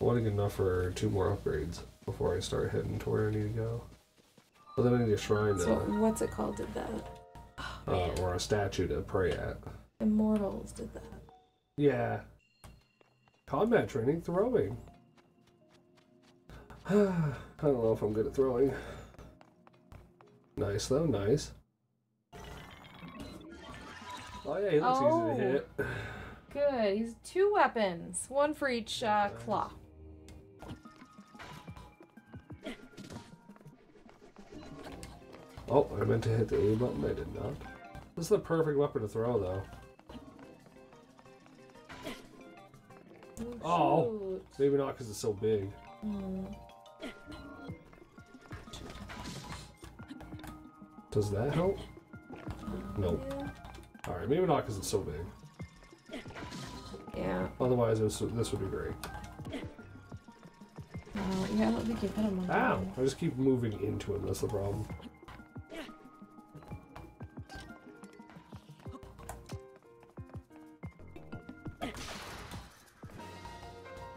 I want to get enough for two more upgrades before I start heading to where I need to go. But then I need a shrine to, So what's it called? Did that? uh, or a statue to pray at. Immortals did that. Yeah. Combat training, throwing. I don't know if I'm good at throwing. Nice though, nice. Oh yeah, he looks easy Oh. to hit. Good. He's two weapons, one for each uh, claw. Oh, I meant to hit the A button, I did not. This is the perfect weapon to throw though. Oh. shoot. Maybe not because it's so big. Hmm. Does that help? Nope. Alright, maybe not because it's so big. Yeah. Otherwise, this, this would be great. Uh, yeah, I don't think you've hit him. on Ow! I just keep moving into him, that's the problem.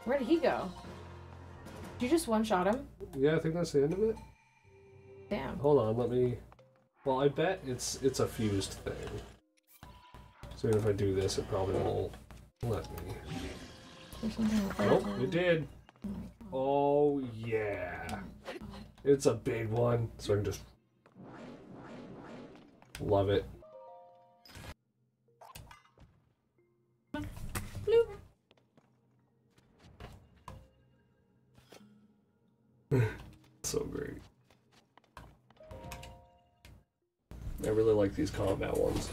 Where did he go? Did you just one shot him? Yeah, I think that's the end of it. Damn. Hold on, let me... Well, I bet it's it's a fused thing. So even if I do this, it probably won't let me. There's something with that. Oh, it did! Oh, yeah! It's a big one, so I can just... Love it. So great. I really like these combat ones.